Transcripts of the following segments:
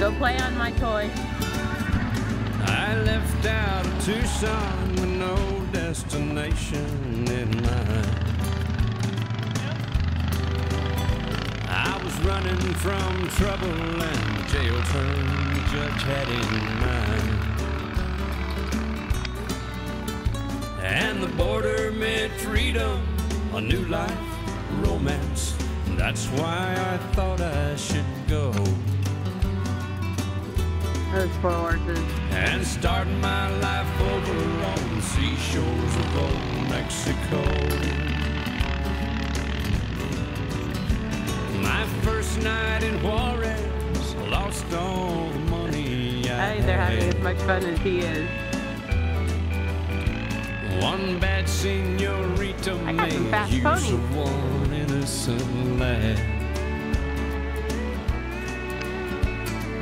Go play on my toy. I left out of Tucson with no destination in mind. I was running from trouble and the jail term the judge had in mind. And the border meant freedom, a new life, romance. That's why I thought I should go. Those poor horses. and start my life over on the seashores of old Mexico. My first night in Juarez, lost all the money I I think they're having as much fun as he is. One bad senorita made use of one innocent lad.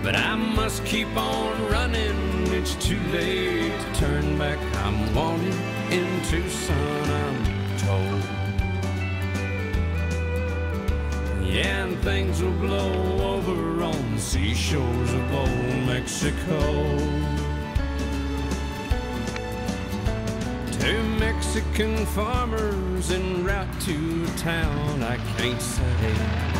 But I must keep on running. It's too late to turn back. I'm wanted in Tucson, I'm told. Yeah, and things will blow over on the seashores of old Mexico. Two Mexican farmers en route to town, I can't say.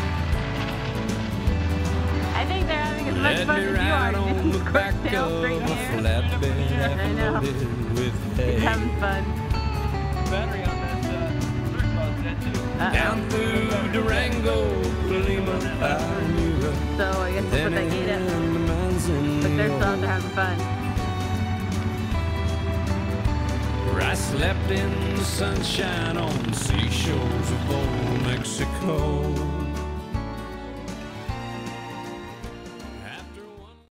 Let me you ride are. on the back of a flatbed I know. loaded with hay. having fun. battery on that uh, first boat dead too. Uh-oh. Down through Durango, Lima, Palmyra, So I guess that's what they eat it. But they're still out there having fun. where I slept in the sunshine on the seashores of old Mexico.